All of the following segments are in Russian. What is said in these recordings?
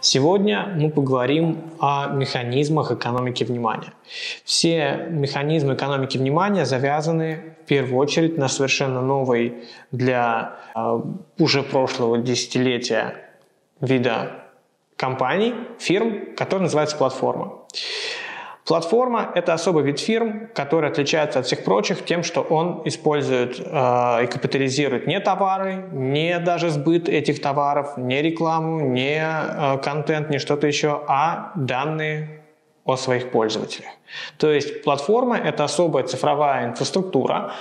Сегодня мы поговорим о механизмах экономики внимания. Все механизмы экономики внимания завязаны в первую очередь на совершенно новой для э, уже прошлого десятилетия вида компаний, фирм, который называется платформа. Платформа – это особый вид фирм, который отличается от всех прочих тем, что он использует э, и капитализирует не товары, не даже сбыт этих товаров, не рекламу, не э, контент, не что-то еще, а данные о своих пользователях. То есть платформа – это особая цифровая инфраструктура,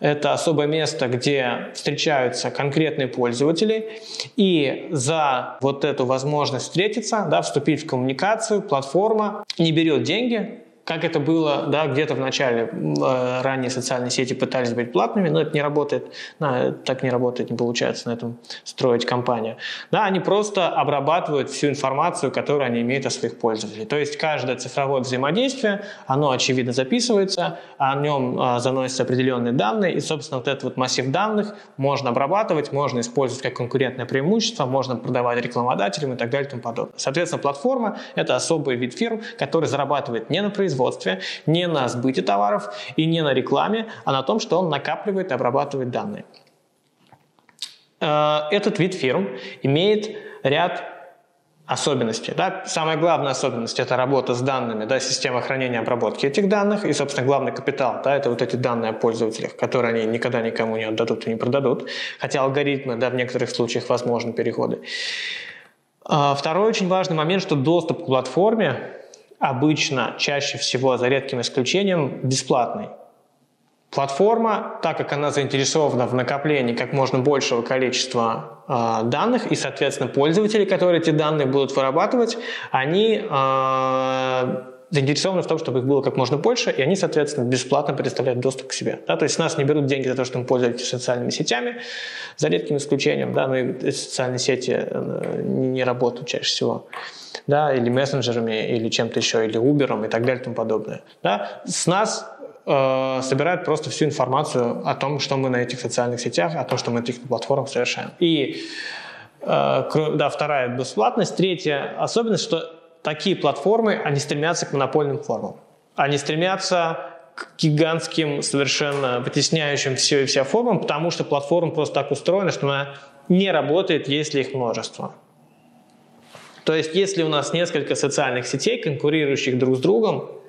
это особое место, где встречаются конкретные пользователи, и за вот эту возможность встретиться, да, вступить в коммуникацию, платформа не берет деньги, как это было да, где-то в начале, э, ранние социальные сети пытались быть платными, но это не работает, да, так не работает, не получается на этом строить компанию. Да, они просто обрабатывают всю информацию, которую они имеют о своих пользователях. То есть каждое цифровое взаимодействие, оно очевидно записывается, о нем э, заносятся определенные данные, и, собственно, вот этот вот массив данных можно обрабатывать, можно использовать как конкурентное преимущество, можно продавать рекламодателям и так далее и тому подобное. Соответственно, платформа – это особый вид фирм, который зарабатывает не на производстве, производстве, не на сбыте товаров и не на рекламе, а на том, что он накапливает и обрабатывает данные. Э, этот вид фирм имеет ряд особенностей. Да? Самая главная особенность – это работа с данными, да, система хранения и обработки этих данных, и, собственно, главный капитал да, – это вот эти данные о пользователях, которые они никогда никому не отдадут и не продадут, хотя алгоритмы, да, в некоторых случаях возможны переходы. Э, второй очень важный момент, что доступ к платформе обычно, чаще всего, за редким исключением, бесплатный. Платформа, так как она заинтересована в накоплении как можно большего количества э, данных, и, соответственно, пользователи, которые эти данные будут вырабатывать, они э, заинтересованы в том, чтобы их было как можно больше, и они, соответственно, бесплатно предоставляют доступ к себе. Да? То есть нас не берут деньги за то, что мы пользуемся социальными сетями, за редким исключением, да, но и социальные сети э, не работают чаще всего да, или мессенджерами, или чем-то еще, или Uber и так далее и тому подобное. Да? С нас э, собирают просто всю информацию о том, что мы на этих социальных сетях, о том, что мы на этих платформах совершаем. И э, да, вторая бесплатность. Третья особенность, что такие платформы, они стремятся к монопольным формам. Они стремятся к гигантским, совершенно вытесняющим все и вся формам, потому что платформа просто так устроена, что она не работает, если их множество. То есть, если у нас несколько социальных сетей, конкурирующих друг с другом,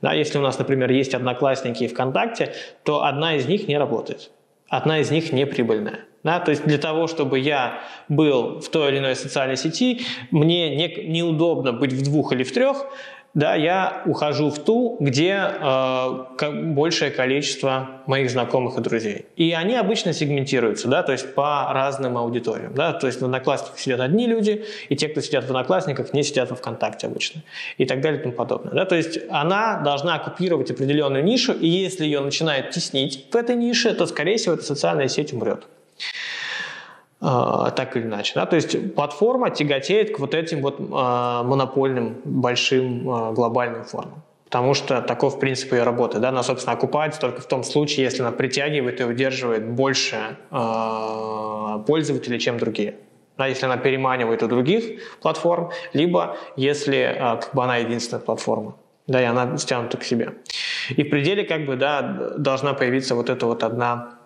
да, если у нас, например, есть Одноклассники и ВКонтакте, то одна из них не работает. Одна из них не прибыльная. Да, то есть для того, чтобы я был в той или иной социальной сети, мне не, неудобно быть в двух или в трех, да, я ухожу в ту, где э, большее количество моих знакомых и друзей. И они обычно сегментируются, да, то есть по разным аудиториям. Да, то есть в Одноклассниках сидят одни люди, и те, кто сидят в Одноклассниках, не сидят во ВКонтакте обычно. И так далее и тому подобное. Да, то есть она должна оккупировать определенную нишу, и если ее начинает теснить в этой нише, то, скорее всего, эта социальная сеть умрет. А, так или иначе. Да? То есть платформа тяготеет к вот этим вот э, монопольным большим э, глобальным формам. Потому что таков принцип ее работы. Да? Она, собственно, окупается только в том случае, если она притягивает и удерживает больше пользователей, чем другие. Да, если она переманивает у других платформ, либо если как бы она единственная платформа. Да, и она стянута к себе. И в пределе как бы, да, должна появиться вот эта вот одна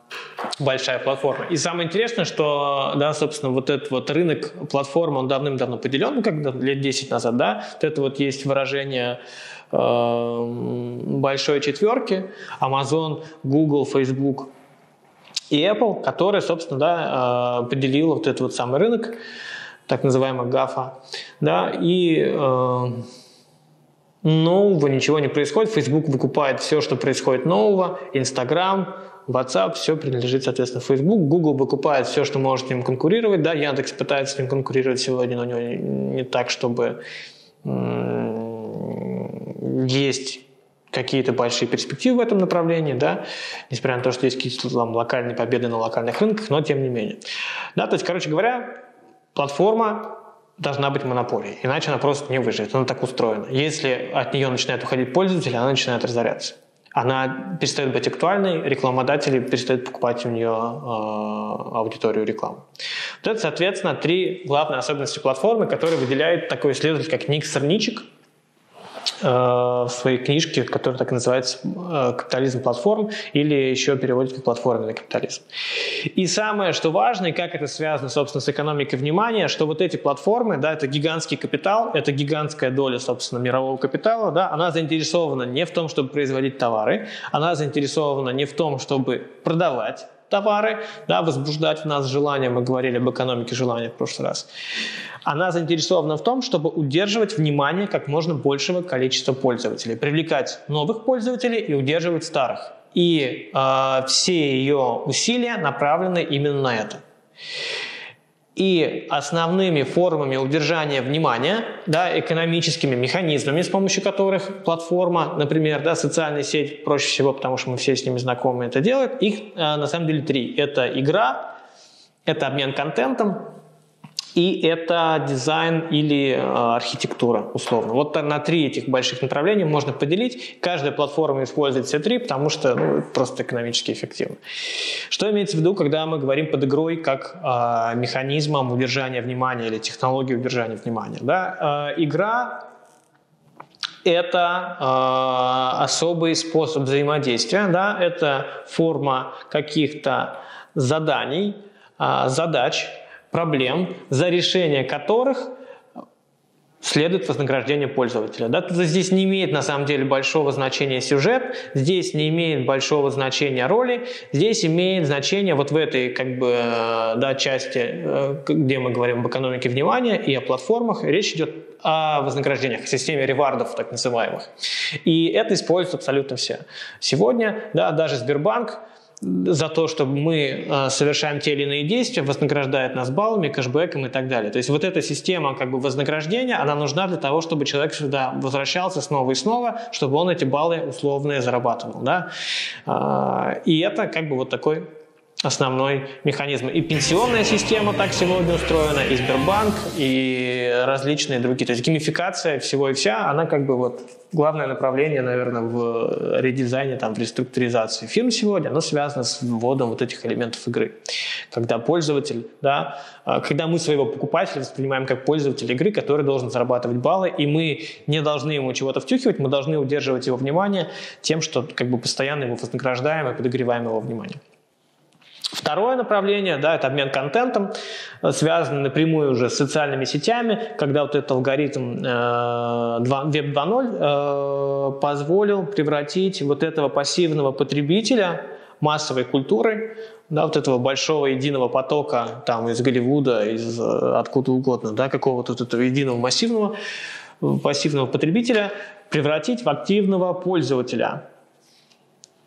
большая платформа. И самое интересное, что, да, собственно, вот этот вот рынок платформ, он давным-давно поделен, как лет 10 назад, да, вот это вот есть выражение э, большой четверки, Amazon, Google, Facebook и Apple, которые, собственно, да, э, поделила вот этот вот самый рынок, так называемый ГАФа, да, и э, нового ничего не происходит, Facebook выкупает все, что происходит нового, Instagram, WhatsApp, все принадлежит, соответственно, Facebook. Google выкупает все, что может с ним конкурировать. Да, Яндекс пытается с ним конкурировать сегодня, но у него не так, чтобы есть какие-то большие перспективы в этом направлении, да, несмотря на то, что есть какие-то там локальные победы на локальных рынках, но тем не менее. Да, то есть, короче говоря, платформа должна быть монополией, иначе она просто не выживет, она так устроена. Если от нее начинает уходить пользователь, она начинает разоряться. Она перестает быть актуальной, рекламодатели перестают покупать у нее э, аудиторию рекламы. Вот это, соответственно, три главные особенности платформы, которые выделяет такой исследователь, как Ник Сорничек – в своей книжке, которая так и называется э, «Капитализм платформ» или еще переводит как «Платформенный капитализм». И самое, что важно, и как это связано, собственно, с экономикой внимания, что вот эти платформы, да, это гигантский капитал, это гигантская доля, собственно, мирового капитала, да, она заинтересована не в том, чтобы производить товары, она заинтересована не в том, чтобы продавать товары, да, возбуждать в нас желание, мы говорили об экономике желания в прошлый раз, она заинтересована в том, чтобы удерживать внимание как можно большего количества пользователей, привлекать новых пользователей и удерживать старых. И э, все ее усилия направлены именно на это. И основными формами удержания внимания, да, экономическими механизмами, с помощью которых платформа, например, да, социальная сеть, проще всего, потому что мы все с ними знакомы, это делают, их э, на самом деле три. Это игра, это обмен контентом и это дизайн или э, архитектура, условно. Вот на три этих больших направления можно поделить. Каждая платформа использует все три, потому что ну, просто экономически эффективно. Что имеется в виду, когда мы говорим под игрой как э, механизмом удержания внимания или технологии удержания внимания? Да? Э, игра это э, особый способ взаимодействия, да? это форма каких-то заданий, э, задач, проблем, за решение которых следует вознаграждение пользователя. Да? Здесь не имеет на самом деле большого значения сюжет, здесь не имеет большого значения роли, здесь имеет значение вот в этой как бы, э, да, части, э, где мы говорим об экономике внимания и о платформах, речь идет о вознаграждениях, о системе ревардов так называемых. И это используют абсолютно все. Сегодня да, даже Сбербанк за то, что мы э, совершаем те или иные действия, вознаграждает нас баллами, кэшбэком и так далее. То есть вот эта система как бы вознаграждения, она нужна для того, чтобы человек сюда возвращался снова и снова, чтобы он эти баллы условные зарабатывал. Да? А, и это как бы вот такой основной механизм. И пенсионная система так сегодня устроена, и Сбербанк, и различные другие. То есть геймификация всего и вся, она как бы вот главное направление, наверное, в редизайне, там, в реструктуризации фирм сегодня, оно связано с вводом вот этих элементов игры. Когда пользователь, да, а, когда мы своего покупателя воспринимаем как пользователь игры, который должен зарабатывать баллы, и мы не должны ему чего-то втюхивать, мы должны удерживать его внимание тем, что как бы постоянно его вознаграждаем и подогреваем его внимание. Второе направление, да, это обмен контентом, э, связанный напрямую уже с социальными сетями, когда вот этот алгоритм э, Web 2.0 э, позволил превратить вот этого пассивного потребителя массовой культуры, да, вот этого большого единого потока там из Голливуда, из э, откуда угодно, да, какого-то вот этого единого массивного пассивного потребителя, превратить в активного пользователя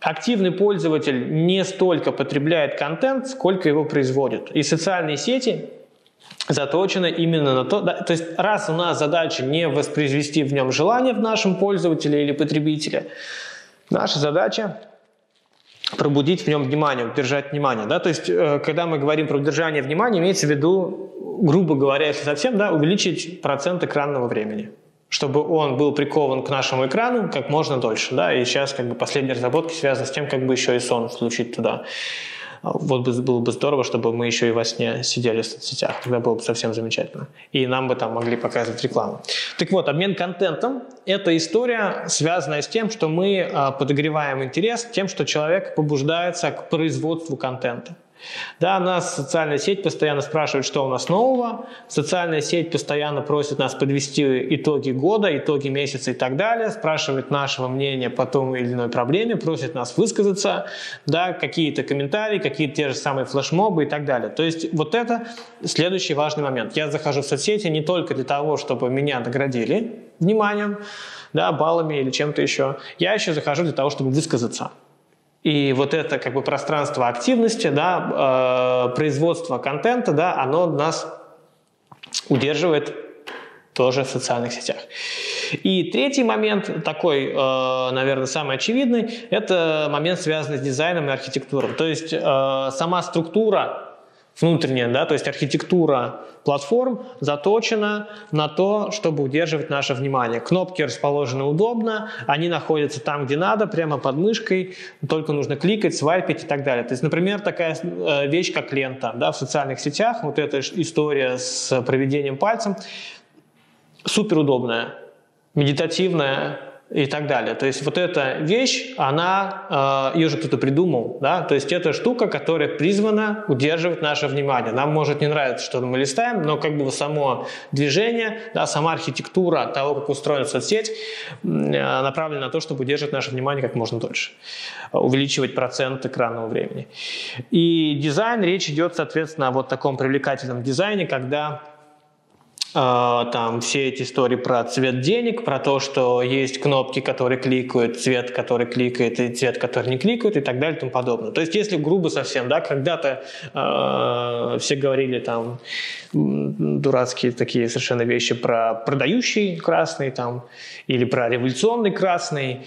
активный пользователь не столько потребляет контент, сколько его производит. И социальные сети заточены именно на то, да, то есть раз у нас задача не воспроизвести в нем желание в нашем пользователе или потребителе, наша задача пробудить в нем внимание, удержать внимание. Да? То есть, э, когда мы говорим про удержание внимания, имеется в виду, грубо говоря, если совсем, да, увеличить процент экранного времени чтобы он был прикован к нашему экрану как можно дольше. Да? И сейчас как бы последние разработки связаны с тем, как бы еще и сон включить туда. Вот бы, было бы здорово, чтобы мы еще и во сне сидели в соцсетях. Тогда было бы совсем замечательно. И нам бы там могли показывать рекламу. Так вот, обмен контентом – это история, связанная с тем, что мы а, подогреваем интерес тем, что человек побуждается к производству контента. Да, нас социальная сеть постоянно спрашивает, что у нас нового. Социальная сеть постоянно просит нас подвести итоги года, итоги месяца и так далее. Спрашивает нашего мнения по той или иной проблеме, просит нас высказаться, да, какие-то комментарии, какие-то те же самые флешмобы и так далее. То есть вот это следующий важный момент. Я захожу в соцсети не только для того, чтобы меня наградили вниманием, да, баллами или чем-то еще. Я еще захожу для того, чтобы высказаться. И вот это как бы пространство активности, да, э, производство контента, да, оно нас удерживает тоже в социальных сетях. И третий момент, такой, э, наверное, самый очевидный, это момент, связанный с дизайном и архитектурой. То есть э, сама структура внутренняя, да, то есть архитектура платформ заточена на то, чтобы удерживать наше внимание. Кнопки расположены удобно, они находятся там, где надо, прямо под мышкой, только нужно кликать, свайпить и так далее. То есть, например, такая э, вещь, как лента да, в социальных сетях, вот эта история с проведением пальцем, супер удобная, медитативная, и так далее. То есть вот эта вещь, она, э, ее же кто-то придумал, да, то есть это штука, которая призвана удерживать наше внимание. Нам может не нравиться, что мы листаем, но как бы само движение, да, сама архитектура того, как устроена соцсеть, э, направлена на то, чтобы удерживать наше внимание как можно дольше, увеличивать процент экранного времени. И дизайн, речь идет, соответственно, о вот таком привлекательном дизайне, когда там все эти истории про цвет денег, про то, что есть кнопки, которые кликают, цвет, который кликает, и цвет, который не кликает, и так далее и тому подобное. То есть, если грубо совсем, да, когда-то э, все говорили там дурацкие такие совершенно вещи про продающий красный там, или про революционный красный,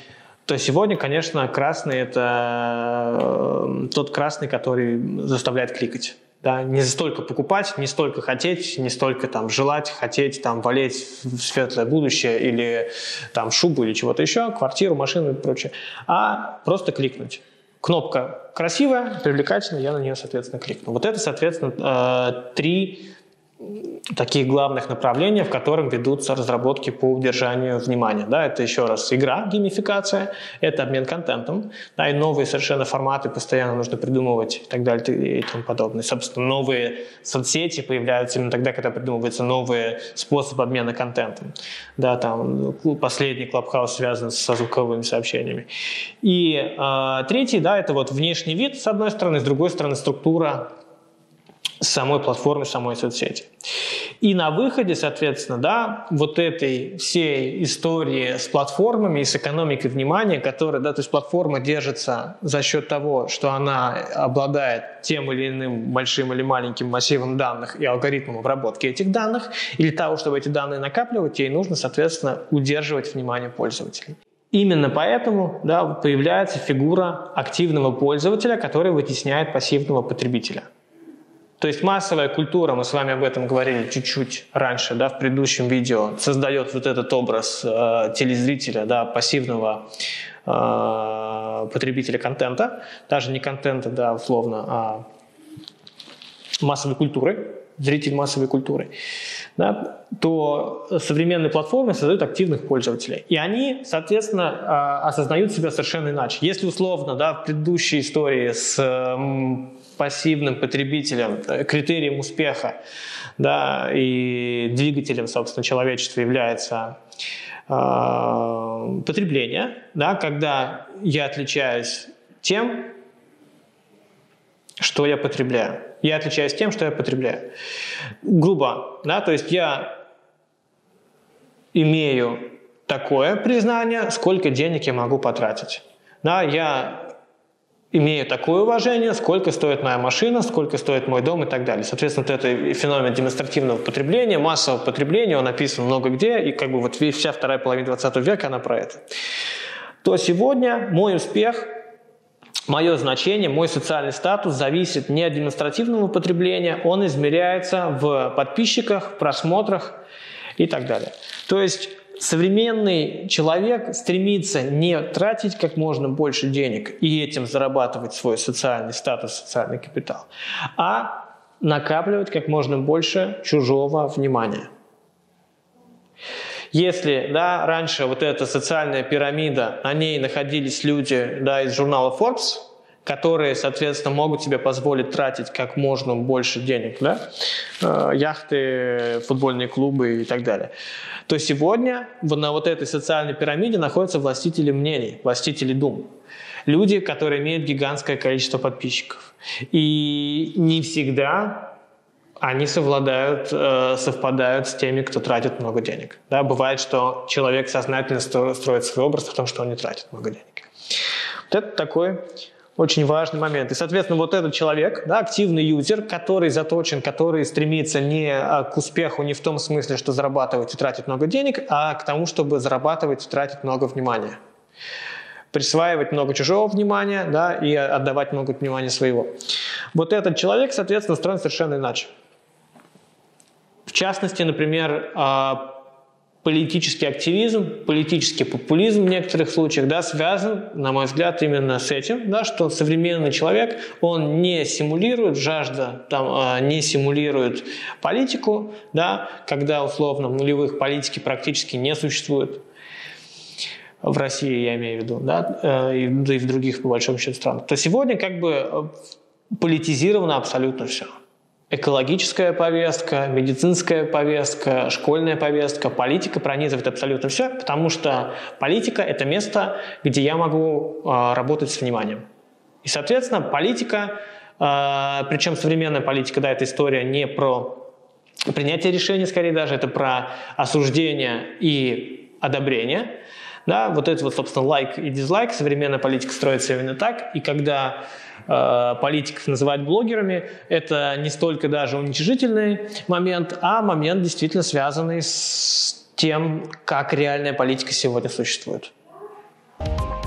то сегодня, конечно, красный – это э, тот красный, который заставляет кликать. Да, не столько покупать, не столько хотеть, не столько там желать, хотеть, там болеть в светлое будущее или там шубу или чего-то еще, квартиру, машину и прочее, а просто кликнуть. Кнопка красивая, привлекательная, я на нее, соответственно, кликну. Вот это, соответственно, э, три таких главных направления, в котором ведутся разработки по удержанию внимания. Да, это еще раз игра, геймификация, это обмен контентом, да, и новые совершенно форматы постоянно нужно придумывать и так далее и тому подобное. Собственно, новые соцсети появляются именно тогда, когда придумываются новые способы обмена контентом. Да, там последний клабхаус связан со звуковыми сообщениями. И э, третий, да, это вот внешний вид с одной стороны, с другой стороны структура самой платформы, самой соцсети. И на выходе, соответственно, да, вот этой всей истории с платформами и с экономикой внимания, которая, да, то есть платформа держится за счет того, что она обладает тем или иным большим или маленьким массивом данных и алгоритмом обработки этих данных, или того, чтобы эти данные накапливать, ей нужно, соответственно, удерживать внимание пользователей. Именно поэтому да, появляется фигура активного пользователя, который вытесняет пассивного потребителя – то есть массовая культура, мы с вами об этом говорили чуть-чуть раньше, да, в предыдущем видео, создает вот этот образ э, телезрителя, да, пассивного э, потребителя контента, даже не контента, да, условно, а массовой культуры, зритель массовой культуры, да, то современные платформы создают активных пользователей. И они, соответственно, э, осознают себя совершенно иначе. Если условно да, в предыдущей истории с пассивным потребителем, э, критерием успеха да, и двигателем, собственно, человечества является э, потребление, да, когда я отличаюсь тем, что я потребляю. Я отличаюсь тем, что я потребляю. Грубо, да, то есть я имею такое признание, сколько денег я могу потратить. Да, я имею такое уважение, сколько стоит моя машина, сколько стоит мой дом и так далее. Соответственно, это феномен демонстративного потребления, массового потребления, он описан много где, и как бы вот вся вторая половина 20 века, она про это. То сегодня мой успех, мое значение, мой социальный статус зависит не от демонстративного потребления, он измеряется в подписчиках, просмотрах и так далее. То есть Современный человек стремится не тратить как можно больше денег и этим зарабатывать свой социальный статус, социальный капитал, а накапливать как можно больше чужого внимания. Если да, раньше вот эта социальная пирамида, на ней находились люди да, из журнала Forbes, которые, соответственно, могут себе позволить тратить как можно больше денег, да? Э, яхты, футбольные клубы и так далее, то сегодня на вот этой социальной пирамиде находятся властители мнений, властители дум. Люди, которые имеют гигантское количество подписчиков. И не всегда они совладают, э, совпадают с теми, кто тратит много денег. Да, бывает, что человек сознательно строит свой образ в том, что он не тратит много денег. Вот это такой очень важный момент. И, соответственно, вот этот человек, да, активный юзер, который заточен, который стремится не а, к успеху не в том смысле, что зарабатывать и тратить много денег, а к тому, чтобы зарабатывать и тратить много внимания. Присваивать много чужого внимания да, и отдавать много внимания своего. вот этот человек, соответственно, устроен совершенно иначе. В частности, например, а, политический активизм, политический популизм в некоторых случаях да, связан, на мой взгляд, именно с этим, да, что современный человек, он не симулирует жажда, там, а, не симулирует политику, да, когда условно нулевых политики практически не существует. В России, я имею в виду, да, э, и, да и в других, по большому счету, странах, то сегодня как бы э, политизировано абсолютно все экологическая повестка, медицинская повестка, школьная повестка, политика пронизывает абсолютно все, потому что политика – это место, где я могу э, работать с вниманием. И, соответственно, политика, э, причем современная политика, да, это история не про принятие решений, скорее даже, это про осуждение и одобрение. Да, вот это вот, собственно, лайк и дизлайк, современная политика строится именно так. И когда Э, политиков называть блогерами, это не столько даже уничижительный момент, а момент действительно связанный с тем, как реальная политика сегодня существует. thank you